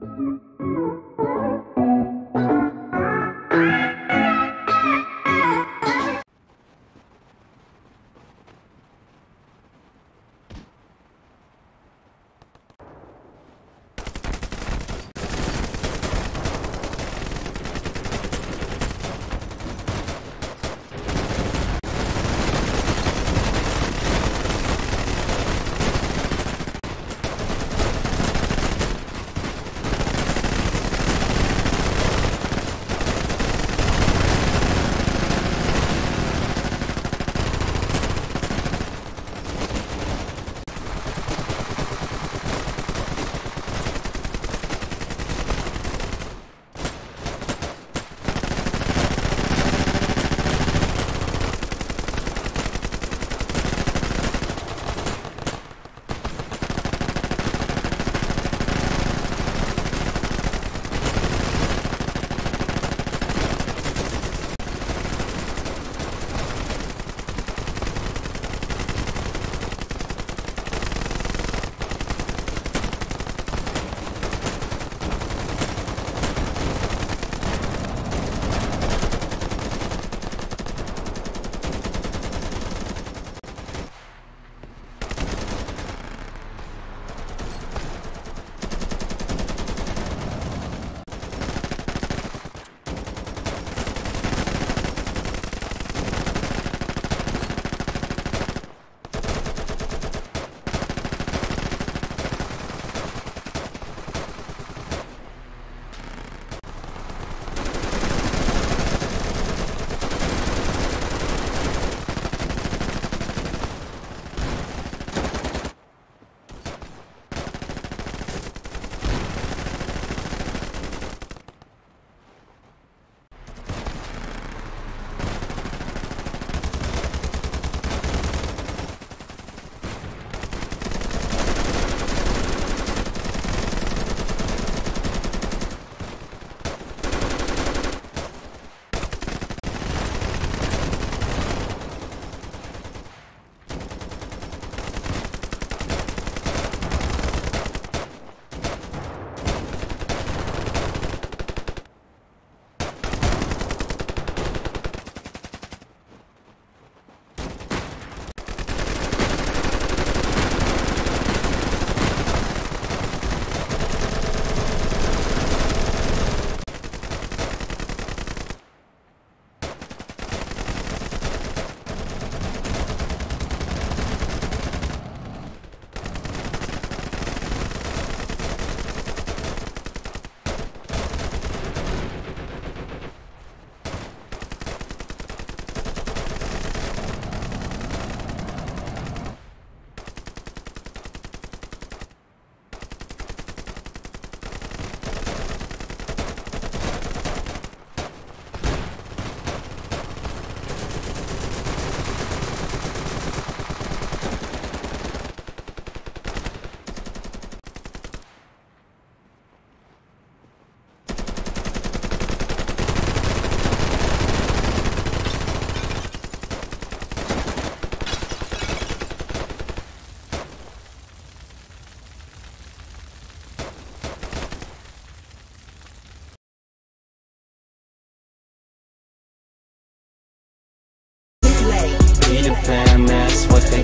fam,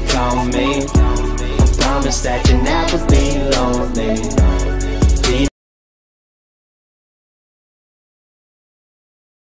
call me. I promise that you'll never be lonely.